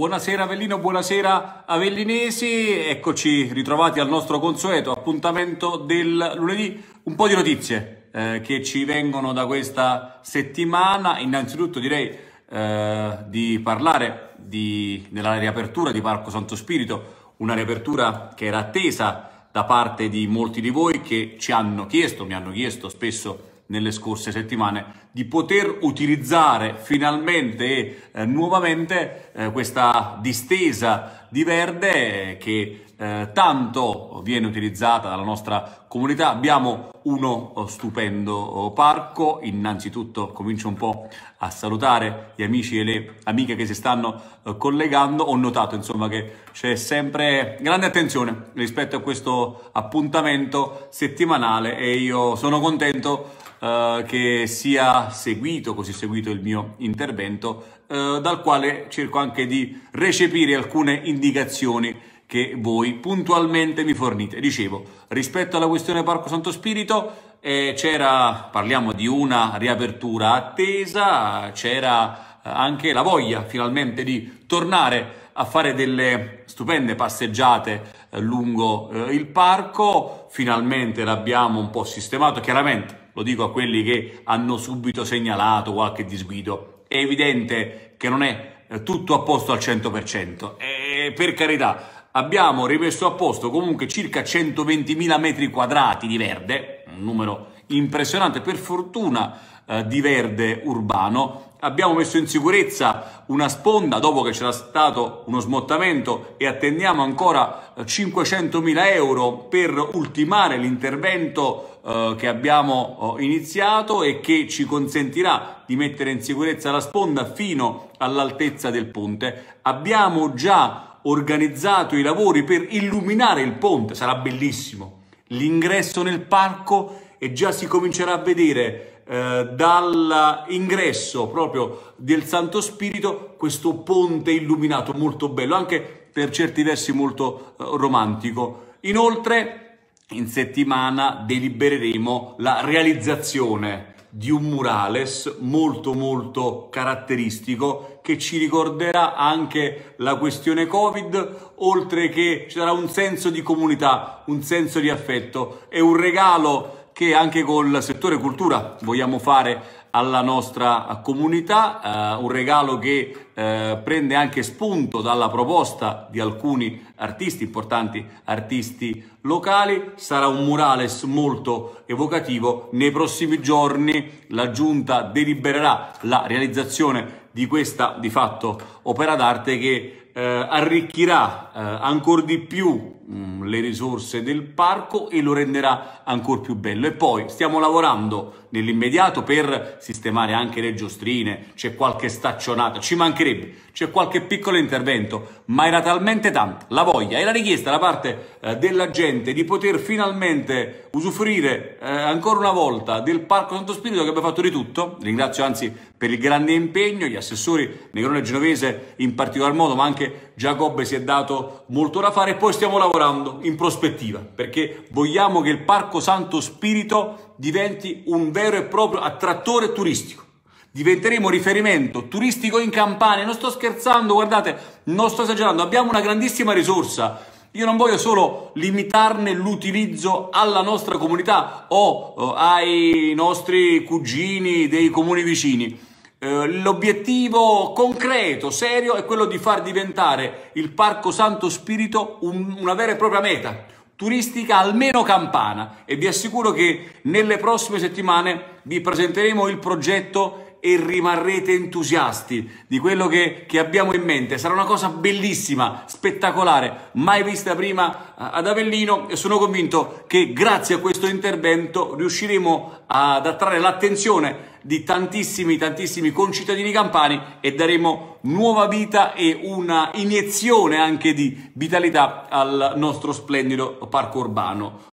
Buonasera Avellino, buonasera Avellinesi, eccoci ritrovati al nostro consueto appuntamento del lunedì. Un po' di notizie eh, che ci vengono da questa settimana. Innanzitutto direi eh, di parlare di, della riapertura di Parco Santo Spirito, una riapertura che era attesa da parte di molti di voi che ci hanno chiesto, mi hanno chiesto spesso nelle scorse settimane di poter utilizzare finalmente e eh, nuovamente eh, questa distesa di verde che eh, tanto viene utilizzata dalla nostra comunità. Abbiamo uno oh, stupendo oh, parco, innanzitutto comincio un po' a salutare gli amici e le amiche che si stanno eh, collegando, ho notato insomma che c'è sempre grande attenzione rispetto a questo appuntamento settimanale e io sono contento eh, che sia seguito, così seguito il mio intervento, uh, dal quale cerco anche di recepire alcune indicazioni che voi puntualmente mi fornite. Dicevo, rispetto alla questione Parco Santo Spirito, eh, c'era, parliamo di una riapertura attesa, c'era eh, anche la voglia finalmente di tornare a fare delle stupende passeggiate eh, lungo eh, il parco, finalmente l'abbiamo un po' sistemato, chiaramente lo dico a quelli che hanno subito segnalato qualche disguido, è evidente che non è eh, tutto a posto al 100%. E per carità, abbiamo rimesso a posto comunque circa 120.000 metri quadrati di verde, un numero impressionante, per fortuna eh, di verde urbano. Abbiamo messo in sicurezza una sponda dopo che c'era stato uno smottamento e attendiamo ancora 500.000 eh, euro per ultimare l'intervento eh, che abbiamo iniziato e che ci consentirà di mettere in sicurezza la sponda fino all'altezza del ponte. Abbiamo già organizzato i lavori per illuminare il ponte, sarà bellissimo. L'ingresso nel parco e già si comincerà a vedere eh, dall'ingresso proprio del Santo Spirito questo ponte illuminato molto bello, anche per certi versi molto eh, romantico. Inoltre, in settimana delibereremo la realizzazione di un murales molto molto caratteristico che ci ricorderà anche la questione Covid, oltre che ci darà un senso di comunità, un senso di affetto. È un regalo che anche col settore cultura vogliamo fare alla nostra comunità, eh, un regalo che eh, prende anche spunto dalla proposta di alcuni artisti, importanti artisti locali, sarà un murales molto evocativo. Nei prossimi giorni la giunta delibererà la realizzazione di questa di fatto opera d'arte che eh, arricchirà eh, ancora di più mm, le risorse del parco e lo renderà ancora più bello. E poi stiamo lavorando nell'immediato per sistemare anche le giostrine, c'è qualche staccionata, ci mancherebbe, c'è qualche piccolo intervento, ma era talmente tanta la voglia e la richiesta da parte eh, della gente di poter finalmente usufruire eh, ancora una volta del Parco Santo Spirito che abbiamo fatto di tutto. Ringrazio anzi per il grande impegno, gli assessori Negrone Genovese in particolar modo, ma anche Giacobbe si è dato molto da fare e poi stiamo lavorando in prospettiva perché vogliamo che il Parco Santo Spirito diventi un vero e proprio attrattore turistico. Diventeremo riferimento turistico in Campania. Non sto scherzando, guardate, non sto esagerando. Abbiamo una grandissima risorsa. Io non voglio solo limitarne l'utilizzo alla nostra comunità o, o ai nostri cugini dei comuni vicini. Eh, l'obiettivo concreto, serio, è quello di far diventare il Parco Santo Spirito un, una vera e propria meta turistica almeno campana e vi assicuro che nelle prossime settimane vi presenteremo il progetto e rimarrete entusiasti di quello che, che, abbiamo in mente. Sarà una cosa bellissima, spettacolare, mai vista prima eh, ad Avellino e sono convinto che grazie a questo intervento riusciremo ad attrarre l'attenzione di tantissimi, tantissimi concittadini campani e daremo nuova vita e una iniezione anche di vitalità al nostro splendido parco urbano.